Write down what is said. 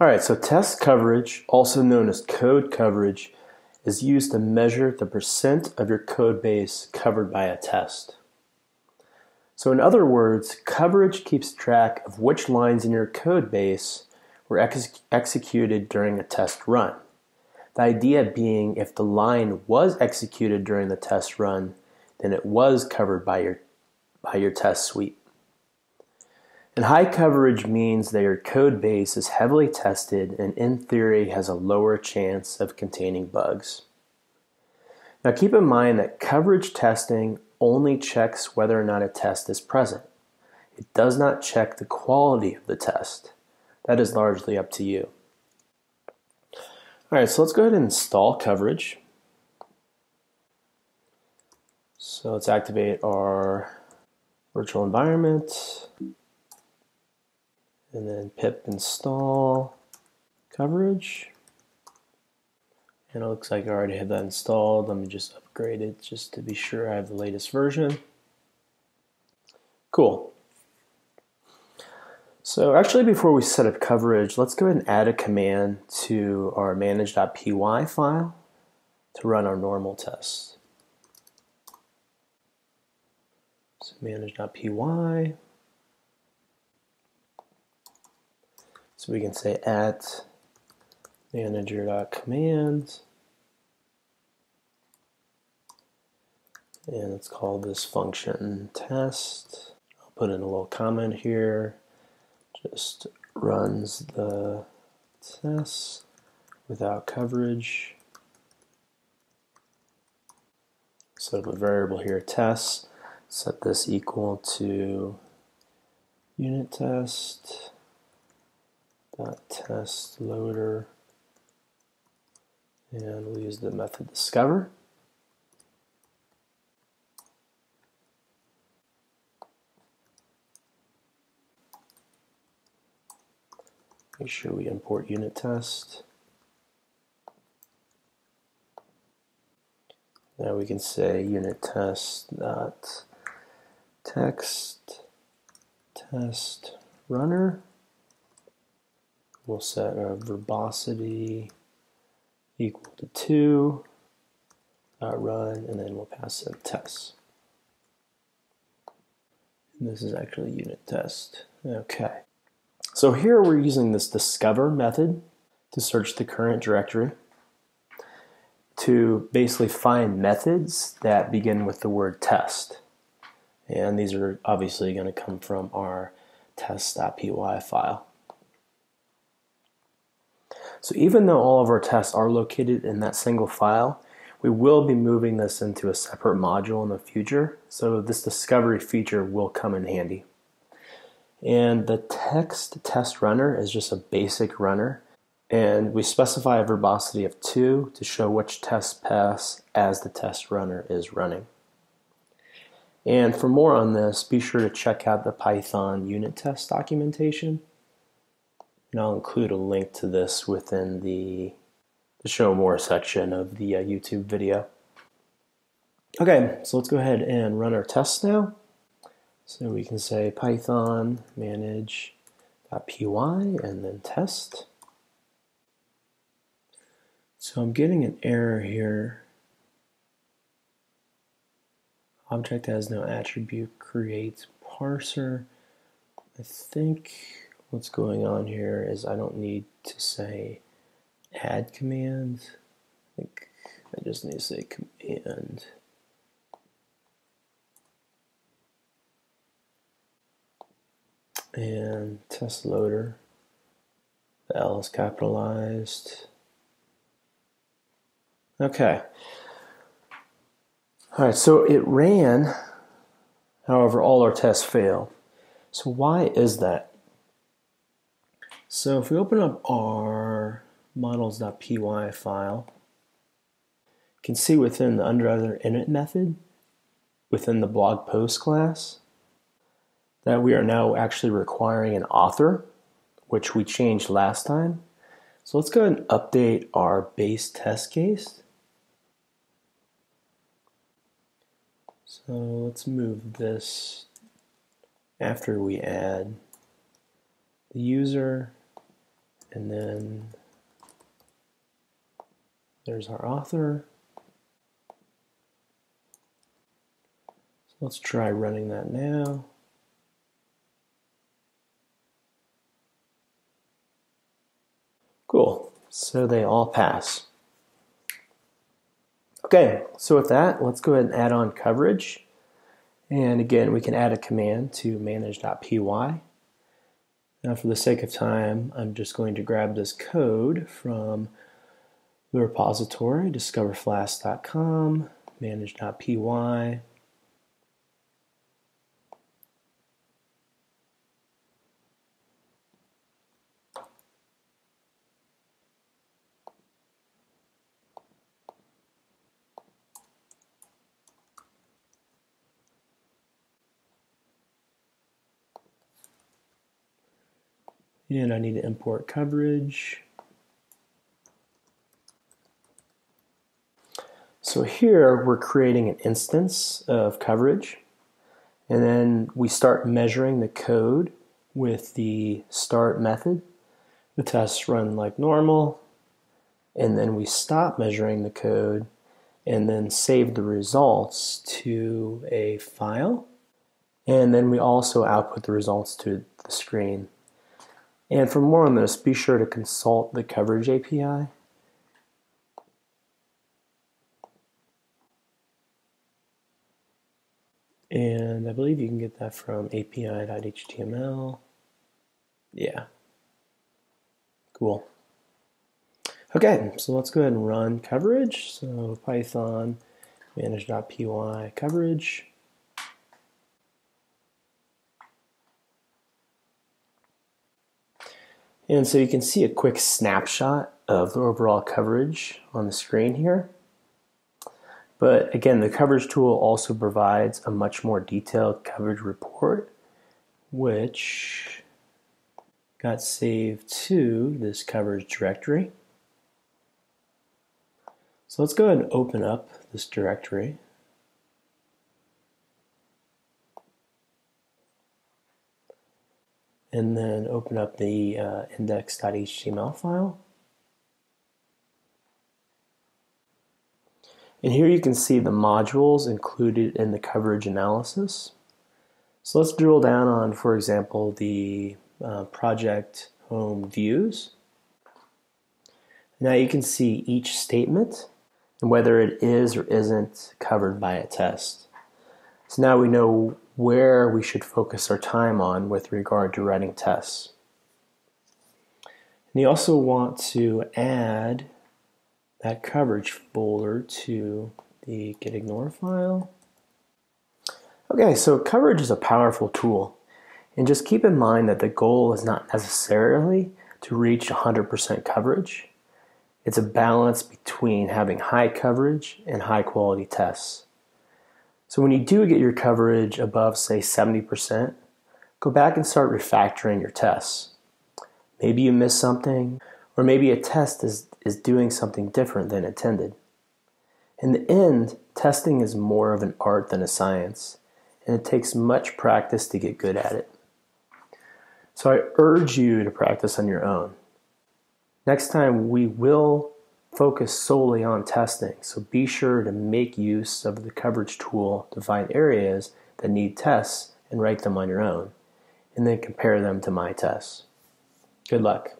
All right, so test coverage, also known as code coverage, is used to measure the percent of your code base covered by a test. So in other words, coverage keeps track of which lines in your code base were ex executed during a test run. The idea being if the line was executed during the test run, then it was covered by your, by your test suite. And high coverage means that your code base is heavily tested and in theory has a lower chance of containing bugs. Now keep in mind that coverage testing only checks whether or not a test is present. It does not check the quality of the test. That is largely up to you. All right, so let's go ahead and install coverage. So let's activate our virtual environment and then pip install coverage. And it looks like I already have that installed. Let me just upgrade it just to be sure I have the latest version. Cool. So actually before we set up coverage, let's go ahead and add a command to our manage.py file to run our normal tests. So manage.py. So we can say at manager.command and let's call this function test. I'll put in a little comment here. Just runs the test without coverage. Set up a variable here, test. Set this equal to unit test dot test loader and we'll use the method discover. Make sure we import unit test. Now we can say unit test dot text test runner. We'll set our verbosity equal to 2, dot run, and then we'll pass in tests. And this is actually unit test. Okay. So here we're using this discover method to search the current directory to basically find methods that begin with the word test. And these are obviously going to come from our test.py file. So even though all of our tests are located in that single file, we will be moving this into a separate module in the future, so this discovery feature will come in handy. And the text test runner is just a basic runner, and we specify a verbosity of 2 to show which tests pass as the test runner is running. And for more on this, be sure to check out the Python unit test documentation and I'll include a link to this within the, the show more section of the uh, YouTube video. Okay, so let's go ahead and run our tests now. So we can say python manage.py and then test. So I'm getting an error here. Object has no attribute creates parser. I think what's going on here is I don't need to say add command. I think I just need to say command. And test loader. The L is capitalized. Okay. All right, so it ran, however, all our tests fail. So why is that? So if we open up our models.py file, you can see within the under other init method, within the blog post class, that we are now actually requiring an author, which we changed last time. So let's go ahead and update our base test case. So let's move this after we add the user And then there's our author. So let's try running that now. Cool. So they all pass. Okay, so with that, let's go ahead and add on coverage. And again, we can add a command to manage.py. Now for the sake of time, I'm just going to grab this code from the repository, discoverflask.com, manage.py, And I need to import coverage. So here we're creating an instance of coverage. And then we start measuring the code with the start method. The tests run like normal. And then we stop measuring the code and then save the results to a file. And then we also output the results to the screen. And for more on this, be sure to consult the Coverage API. And I believe you can get that from api.html. Yeah. Cool. Okay, so let's go ahead and run coverage. So Python manage.py coverage. And so you can see a quick snapshot of the overall coverage on the screen here. But again, the coverage tool also provides a much more detailed coverage report, which got saved to this coverage directory. So let's go ahead and open up this directory. And then open up the uh, index.html file. And here you can see the modules included in the coverage analysis. So let's drill down on, for example, the uh, project home views. Now you can see each statement and whether it is or isn't covered by a test. So now we know where we should focus our time on with regard to writing tests. And you also want to add that coverage folder to the gitignore file. Okay, so coverage is a powerful tool. And just keep in mind that the goal is not necessarily to reach 100% coverage. It's a balance between having high coverage and high quality tests. So when you do get your coverage above, say, 70%, go back and start refactoring your tests. Maybe you missed something, or maybe a test is, is doing something different than intended. In the end, testing is more of an art than a science, and it takes much practice to get good at it. So I urge you to practice on your own. Next time, we will focus solely on testing, so be sure to make use of the coverage tool to find areas that need tests and write them on your own, and then compare them to my tests. Good luck.